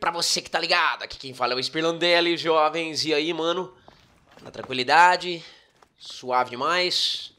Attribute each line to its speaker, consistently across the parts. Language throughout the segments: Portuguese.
Speaker 1: Pra você que tá ligado, aqui quem fala é o Spirlandelli, jovens. E aí, mano? Na tranquilidade, suave demais.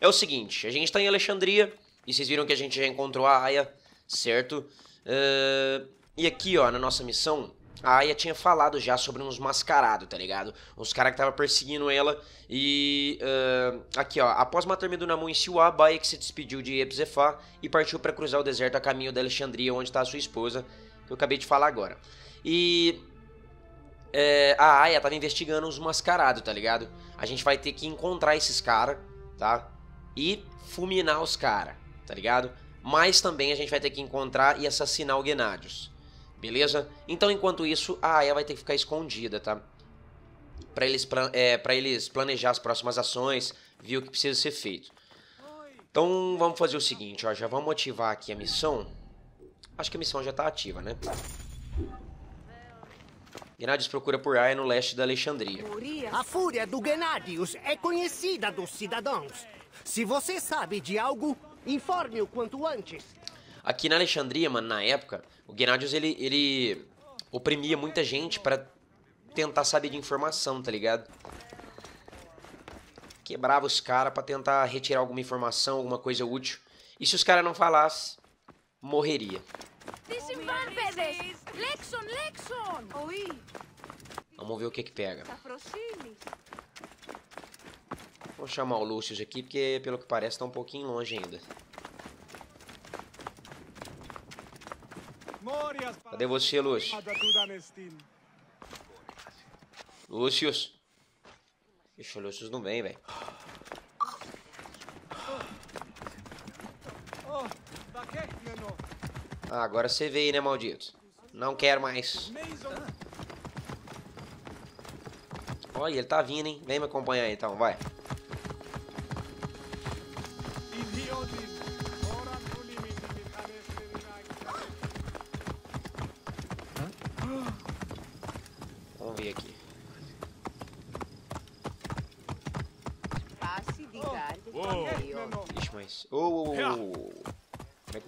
Speaker 1: É o seguinte, a gente tá em Alexandria e vocês viram que a gente já encontrou a Aya, certo? Uh, e aqui, ó, na nossa missão, a Aya tinha falado já sobre uns mascarados, tá ligado? Uns caras que tava perseguindo ela. E uh, aqui, ó, após matar Medunamun em Siwa, Baek se despediu de Ebzefá e partiu para cruzar o deserto a caminho da Alexandria, onde está a sua esposa, que eu acabei de falar agora. E é, a Aya tava investigando os mascarados, tá ligado? A gente vai ter que encontrar esses caras, tá? E fulminar os caras, tá ligado? Mas também a gente vai ter que encontrar e assassinar o Gennadius. Beleza? Então, enquanto isso, a Aya vai ter que ficar escondida, tá? Pra eles, é, pra eles planejar as próximas ações, ver o que precisa ser feito. Então, vamos fazer o seguinte, ó. Já vamos ativar aqui a missão. Acho que a missão já tá ativa, né? Gennadius procura por Aya no leste da Alexandria.
Speaker 2: A fúria do Gennadius é conhecida dos cidadãos. Se você sabe de algo, informe o quanto antes.
Speaker 1: Aqui na Alexandria, mano, na época, o Gennadius, ele, ele oprimia muita gente para tentar saber de informação, tá ligado? Quebrava os caras para tentar retirar alguma informação, alguma coisa útil. E se os caras não falassem, morreria. Vamos ver o que que pega. Vou chamar o Lucius aqui, porque pelo que parece tá um pouquinho longe ainda. Cadê você, Lúcio? Lúcius. Ixi, o Lúcius não vem, velho. Ah, agora você veio, né, maldito? Não quero mais. Olha, ele tá vindo, hein? Vem me acompanhar então, vai.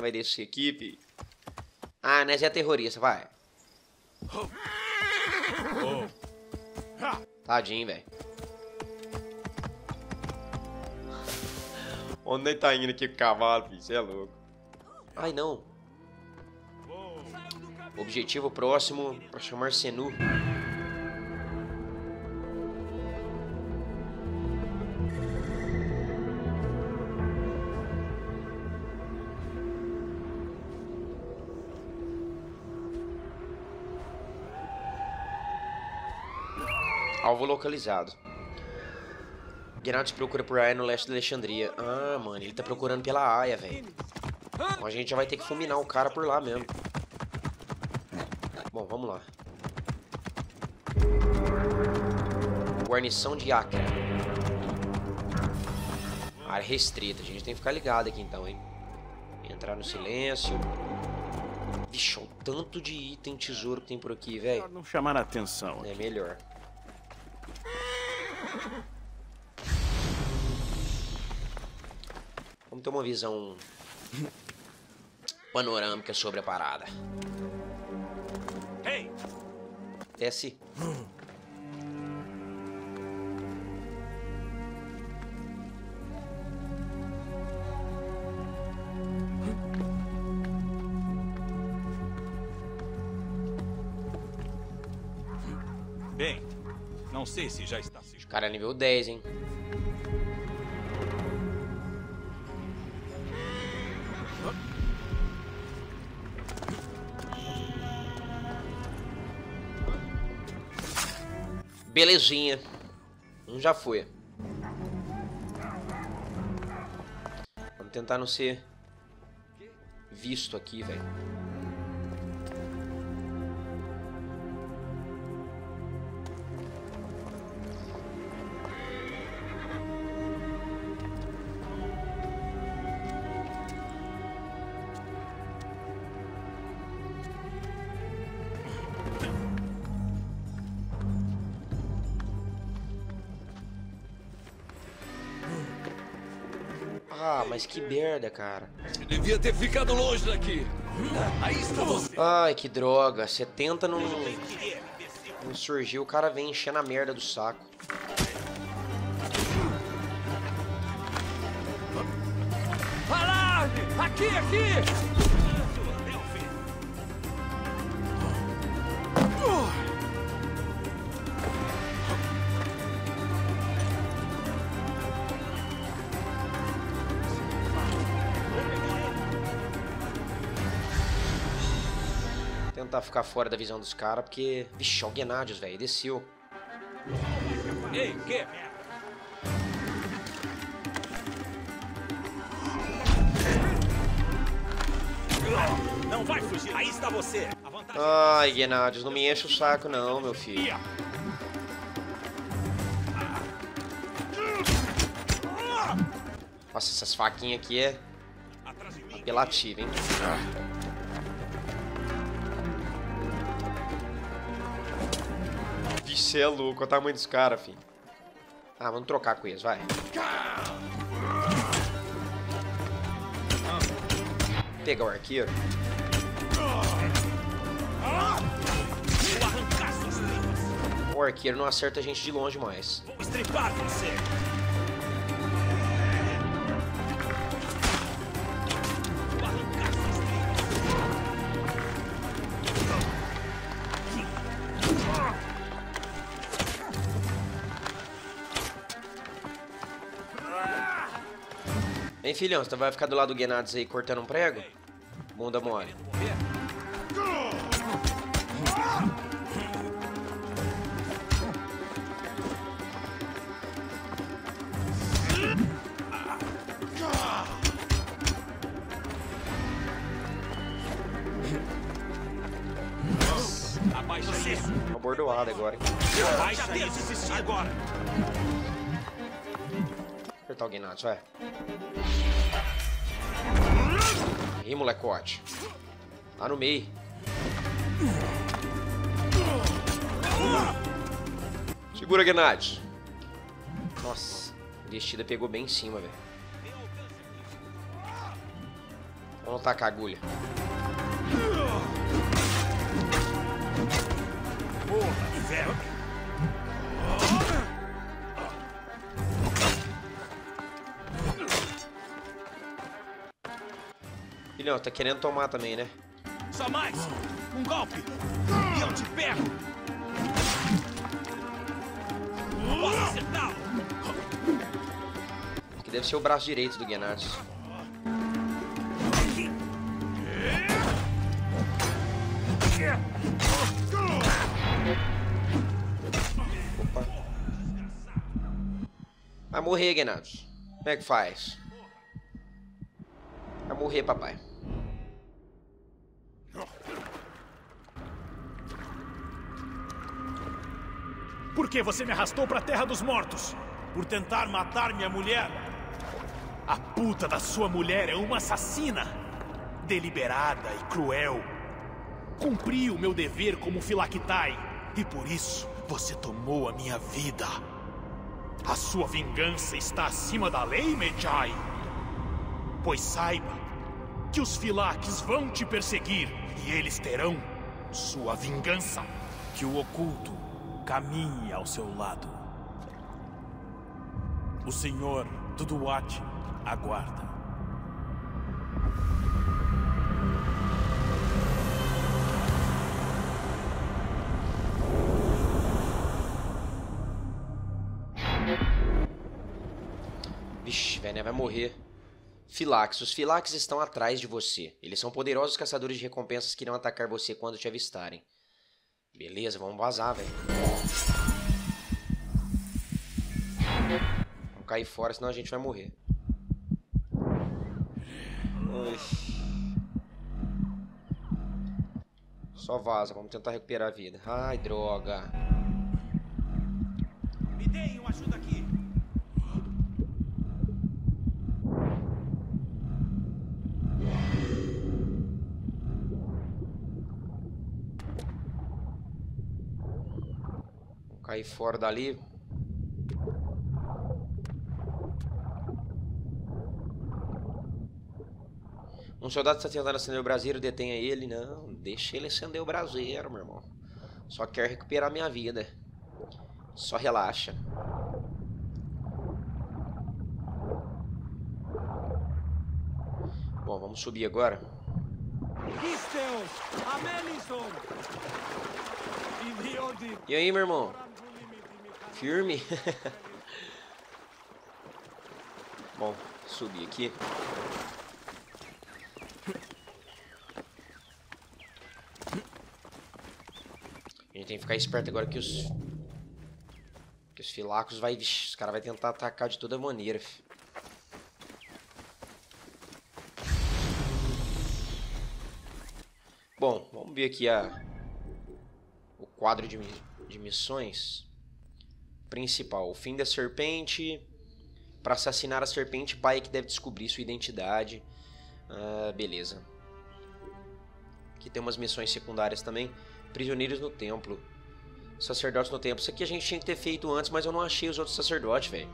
Speaker 1: Vai descer aqui, Ah, nós é terrorista, vai. Tadinho, velho. Onde ele tá indo aqui com o cavalo, filho? Você é louco. Ai, não. Objetivo próximo para chamar Senu. Alvo localizado. Gennadius procura por Aya no leste da Alexandria. Ah, mano, ele tá procurando pela Aya, velho. Então a gente já vai ter que fulminar o cara por lá mesmo. Bom, vamos lá. Guarnição de Acre. Área restrita. A gente tem que ficar ligado aqui então, hein. Entrar no silêncio. Vixe, o tanto de item tesouro que tem por aqui, velho.
Speaker 3: Não chamar a atenção.
Speaker 1: É melhor. Vamos ter uma visão panorâmica sobre a parada.
Speaker 3: Hey.
Speaker 1: Desce.
Speaker 3: Bem, não sei se já está.
Speaker 1: O cara é nível 10, hein? Belezinha. Um já foi. Vamos tentar não ser visto aqui, velho. Ah, mas que merda, cara.
Speaker 4: Você devia ter ficado longe daqui.
Speaker 3: Aí está você.
Speaker 1: Ai, que droga. Você tenta não, não surgir, o cara vem enchendo a merda do saco.
Speaker 3: Alarme! Aqui, aqui!
Speaker 1: Ficar fora da visão dos caras, porque... Vixe, o Gennadius, velho, desceu.
Speaker 3: Ei, o quê? Não vai fugir. Aí está você. Vantagem
Speaker 1: Ai, Gennadius, não me enche o saco não, meu filho. Nossa, essas faquinhas aqui é apelativa, hein? Vixe, cê é louco, olha o tamanho dos caras, filho. Ah, vamos trocar com eles, vai. Pegar o arqueiro. O arqueiro não acerta a gente de longe mais.
Speaker 3: Vou estripar você.
Speaker 1: Vem, filhão, você vai ficar do lado do Gennadius aí cortando um prego? Bunda mole.
Speaker 3: Abaixa isso.
Speaker 1: Uma bordoada agora, hein?
Speaker 3: Abaixa isso. agora.
Speaker 1: Apertar o Gennadius, vai. Ih, molecote. Lá no meio. Segura, Gennadius. Nossa, a investida pegou bem em cima, velho. Vamos tacar a agulha. Filhão, tá querendo tomar também, né?
Speaker 3: Só mais. Um golpe. E eu te pego. Posso acertá-lo.
Speaker 1: Que deve ser o braço direito do Gennadius. Opa. Vai morrer, Gennadius. Como é que faz? Vai morrer, papai.
Speaker 4: Por que você me arrastou pra Terra dos Mortos? Por tentar matar minha mulher? A puta da sua mulher é uma assassina! Deliberada e cruel. Cumpri o meu dever como Filactai, e por isso você tomou a minha vida. A sua vingança está acima da lei, Medjai. Pois saiba que os Filaques vão te perseguir e eles terão sua vingança.
Speaker 5: Que o oculto caminhe ao seu lado. O senhor Duduat aguarda.
Speaker 1: Vixe, velho, né? vai morrer. Filax. Os Filax estão atrás de você. Eles são poderosos caçadores de recompensas que irão atacar você quando te avistarem. Beleza, vamos vazar, velho. Vamos cair fora, senão a gente vai morrer. Ui. Só vaza, vamos tentar recuperar a vida. Ai, droga.
Speaker 3: Me deem uma ajuda aqui.
Speaker 1: Cair fora dali. Não soldado está tentando acender o braseiro, detenha ele. Não, deixa ele acender o braseiro, meu irmão. Só quer recuperar minha vida. Só relaxa. Bom, vamos subir agora. E aí, meu irmão? Firme? Bom, subir aqui. A gente tem que ficar esperto agora que os... Que os filacos vai... Vixe, os caras vão tentar atacar de toda maneira. Bom, vamos ver aqui a... O quadro de, de missões principal. O fim da serpente... Para assassinar a serpente, pai que deve descobrir sua identidade. Ah, beleza. Aqui tem umas missões secundárias também. Prisioneiros no templo. Sacerdotes no templo. Isso aqui a gente tinha que ter feito antes, mas eu não achei os outros sacerdotes, velho.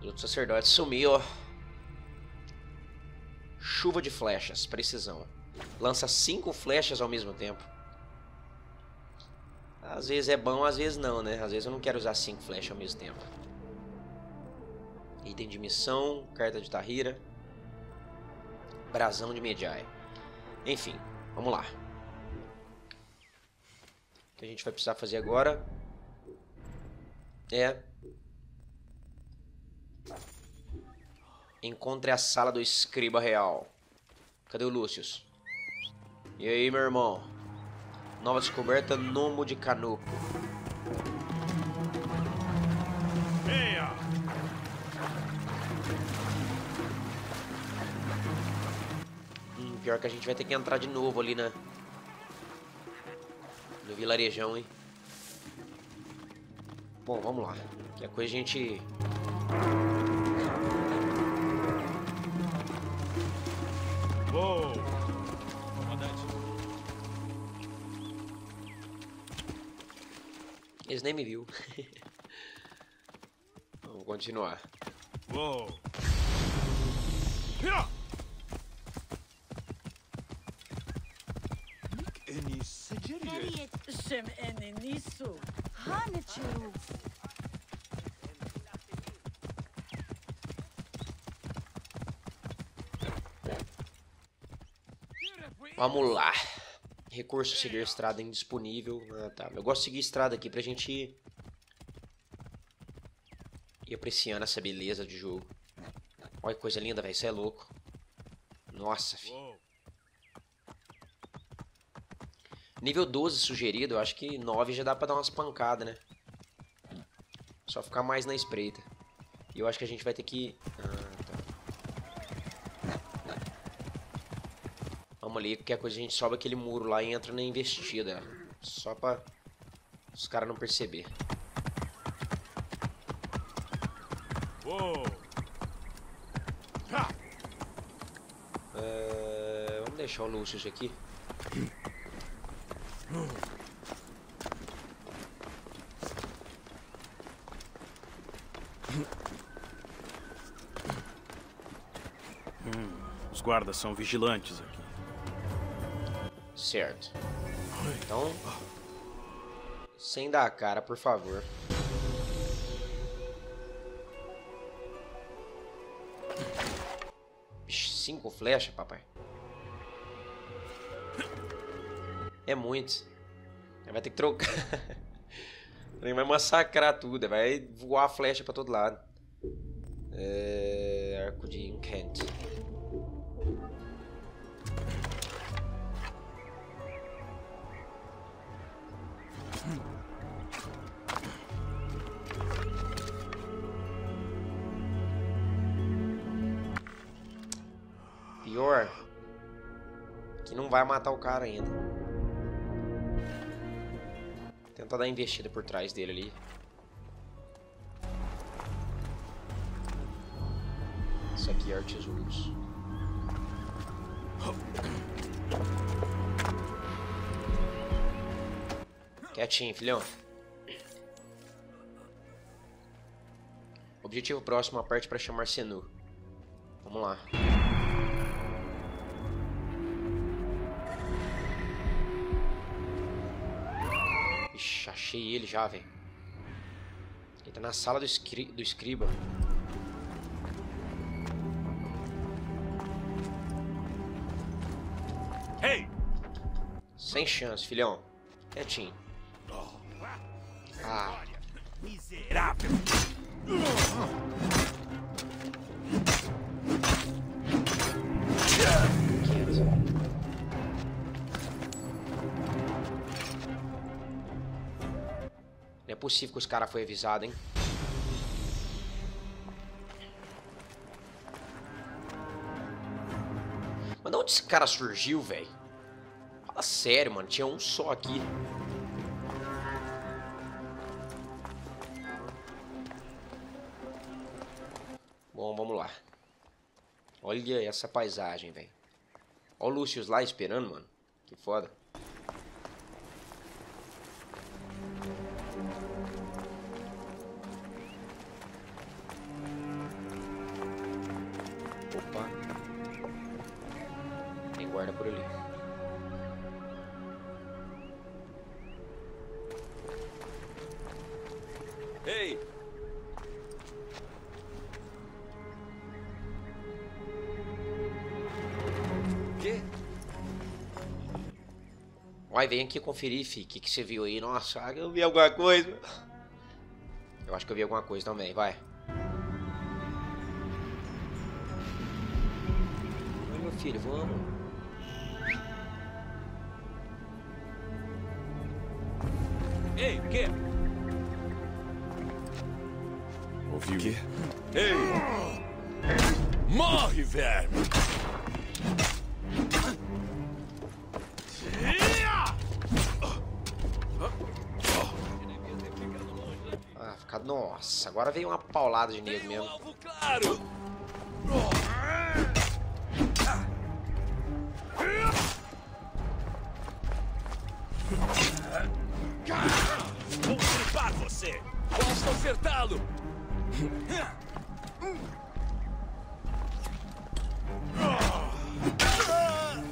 Speaker 1: Os outros sacerdotes sumiu, Chuva de flechas, precisão. Lança cinco flechas ao mesmo tempo. Às vezes é bom, às vezes não, né? Às vezes eu não quero usar cinco flechas ao mesmo tempo. Item de missão, carta de Tahira. Brasão de Medjai. Enfim, vamos lá. O que a gente vai precisar fazer agora é encontre a sala do escriba real. Cadê o Lúcius? E aí, meu irmão? Nova descoberta, Nomo de.
Speaker 4: Venha!
Speaker 1: Hum, pior que a gente vai ter que entrar de novo ali na... No vilarejão, hein? Bom, vamos lá. Que a coisa a gente...
Speaker 4: Uou!
Speaker 1: Eles nem me viu. Vamos continuar.
Speaker 4: Uou.
Speaker 6: Sem enenisu. Hanichu.
Speaker 1: Vamos lá. Recurso seguir estrada indisponível. Ah, tá. Eu gosto de seguir estrada aqui pra gente ir, ir apreciando essa beleza de jogo. Olha que coisa linda, velho. Isso é louco. Nossa, filho. Nível 12 sugerido, eu acho que 9 já dá pra dar umas pancadas, né? Só ficar mais na espreita. E eu acho que a gente vai ter que... Vamos ali, qualquer coisa a gente sobe aquele muro lá e entra na investida. Só pra os caras não perceber. É, vamos deixar o Lucius aqui.
Speaker 4: Hum, os guardas são vigilantes aqui.
Speaker 1: Certo. Então, sem dar a cara, por favor. Cinco flechas, papai. É muito. Vai ter que trocar. Vai massacrar tudo. Vai voar flecha pra todo lado. É... Arco de Incant. Pior que não vai matar o cara ainda. Tenta dar investida por trás dele ali. Isso aqui é tesouros. Quietinho, filhão. Objetivo próximo, aperte para chamar Senu. Vamos lá. Ixi, achei ele já, velho. Ele tá na sala do, escri do escriba.
Speaker 4: Ei!
Speaker 1: Sem chance, filhão. Quietinho. Ah,
Speaker 4: Miserável!
Speaker 1: É possível que os caras foi avisado, hein? Mas de onde esse cara surgiu, velho? Fala sério, mano. Tinha um só aqui. Bom, vamos lá. Olha essa paisagem, velho. Olha o Lucius lá esperando, mano. Que foda. Guarda por ali.
Speaker 3: Ei! Quê?
Speaker 1: Vai, vem aqui conferir, fi. O que, que você viu aí? Nossa, eu vi alguma coisa. Eu acho que eu vi alguma coisa também, vai. Vai, meu filho, vamos.
Speaker 3: Ei, o quê?
Speaker 5: Ouviu? Quê?
Speaker 3: Ei! Morre, verme!
Speaker 1: Ah, fica... Nossa, agora veio uma paulada de
Speaker 3: um
Speaker 1: mesmo.
Speaker 3: alvo claro!
Speaker 4: Você!
Speaker 3: Posso acertá-lo!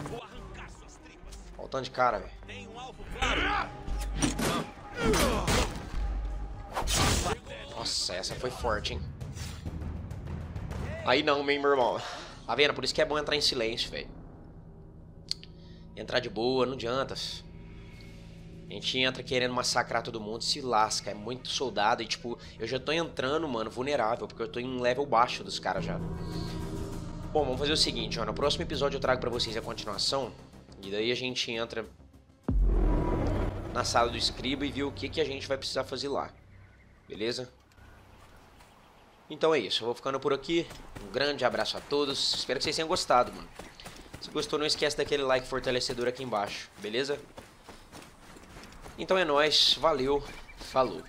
Speaker 4: Vou arrancar suas tripas!
Speaker 1: Olha o tanto de cara, velho.
Speaker 4: Tem um alvo claro!
Speaker 1: Nossa, essa foi forte, hein? Aí não, meu irmão. Tá vendo? Por isso que é bom entrar em silêncio, velho. Entrar de boa, não adianta. A gente entra querendo massacrar todo mundo, se lasca. É muito soldado e, tipo, eu já tô entrando, mano, vulnerável, porque eu tô em um level baixo dos caras já. Bom, vamos fazer o seguinte, ó. No próximo episódio eu trago pra vocês a continuação. E daí a gente entra na sala do escriba e vê o que, que a gente vai precisar fazer lá. Beleza? Então é isso, eu vou ficando por aqui. Um grande abraço a todos. Espero que vocês tenham gostado, mano. Se gostou, não esquece daquele like fortalecedor aqui embaixo, beleza? Então é nóis, valeu, falou.